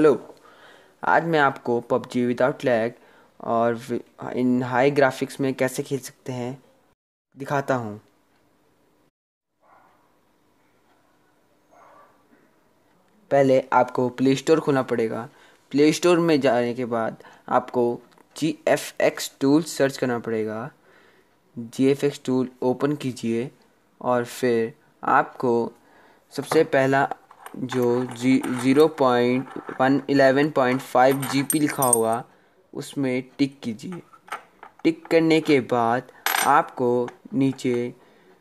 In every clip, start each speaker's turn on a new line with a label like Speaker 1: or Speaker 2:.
Speaker 1: Hello. आज मैं आपको पबजी विदाउट लैग और इन हाई ग्राफिक्स में कैसे खेल सकते हैं, दिखाता हूँ। पहले आपको प्ले स्टोर खोलना पड़ेगा। प्ले स्टोर में जाने के बाद आपको G F X tool search करना पड़ेगा। G F X tool open कीजिए और फिर आपको सबसे पहला जो G, zero point one eleven point five G P लिखा होगा उसमें टिक कीजिए। टिक करने के बाद आपको नीचे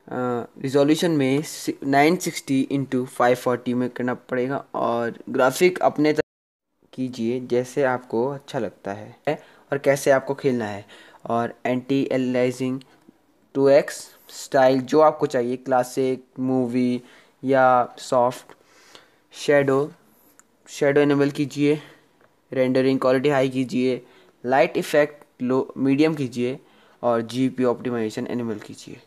Speaker 1: रिजोल्यूशन में nine sixty into five forty में करना पड़ेगा और ग्राफिक अपने तरह कीजिए जैसे आपको अच्छा लगता है और कैसे आपको खेलना है। और anti aliasing two X style जो आपको चाहिए क्लासिक मूवी या सॉफ्ट शेडो शेडो इनेबल कीजिए रेंडरिंग क्वालिटी हाई कीजिए लाइट इफ़ेक्ट लो मीडियम कीजिए और जीपी ऑप्टिमाइजेशन इनेबल कीजिए।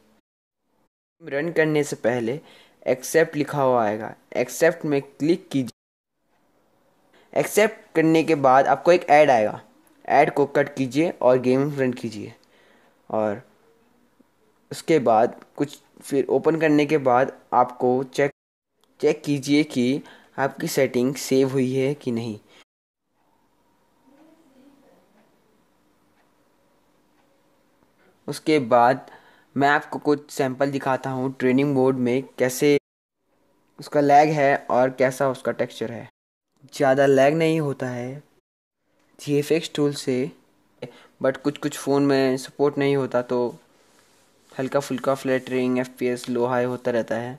Speaker 1: रन करने से पहले एक्सेप्ट लिखा हुआ आएगा। एक्सेप्ट में क्लिक कीजिए। एक्सेप्ट करने के बाद आपको एक ऐड आएगा। ऐड को कट कीजिए और गेम रन कीजिए। और उसके बाद कुछ फिर ओपन करने के बाद आपको चेक चेक कीजिए कि आपकी सेटिंग सेव हुई है कि नहीं। उसके बाद मैं आपको कुछ सैंपल दिखाता हूँ ट्रेनिंग मोड में कैसे उसका लैग है और कैसा उसका टेक्सचर है। ज़्यादा लैग नहीं होता है जी एफ़ एक्स टूल से, बट कुछ कुछ फ़ोन में सपोर्ट नहीं होता तो हल्का फुल्का flattering F P S low high होता रहता है।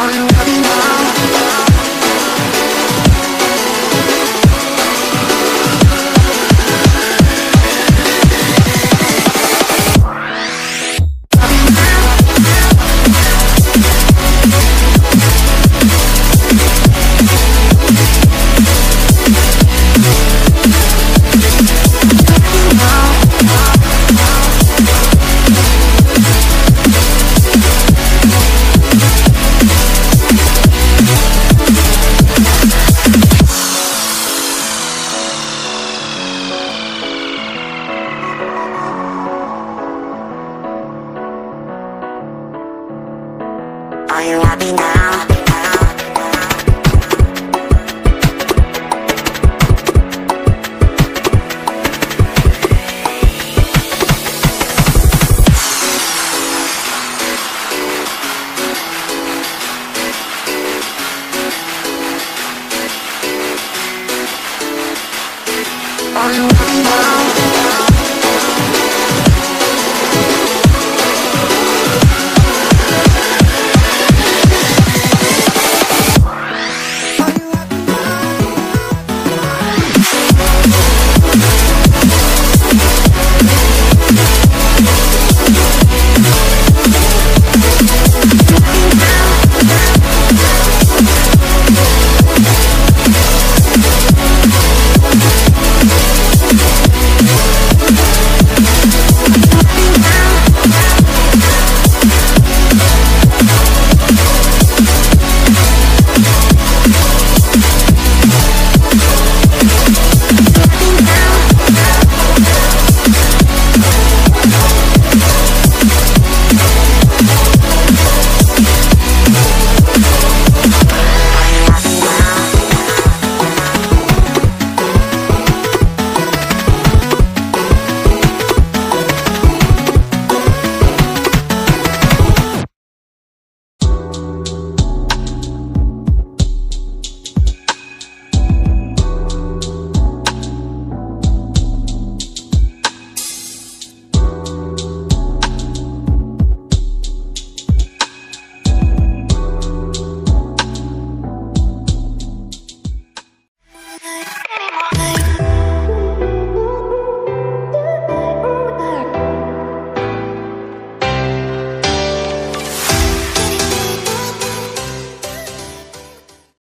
Speaker 2: on and you. Are you happy now?